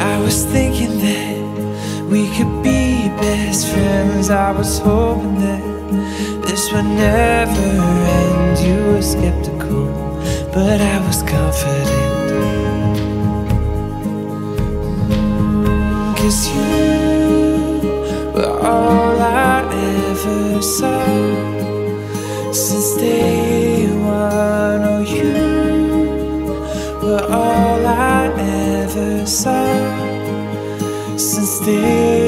I was thinking that we could be best friends. I was hoping that this would never end. You were skeptical, but I was confident. Cause you were all I ever saw since day were all I ever saw. Since day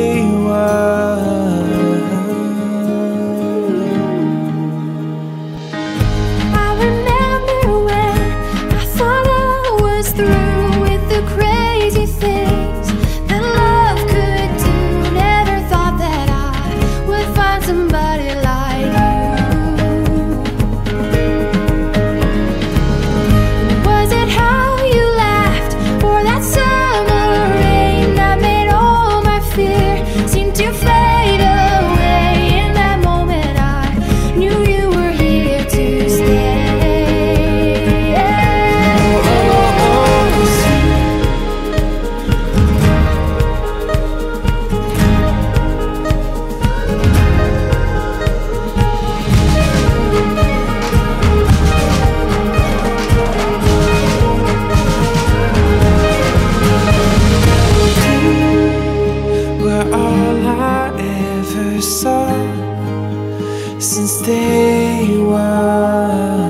saw since day one.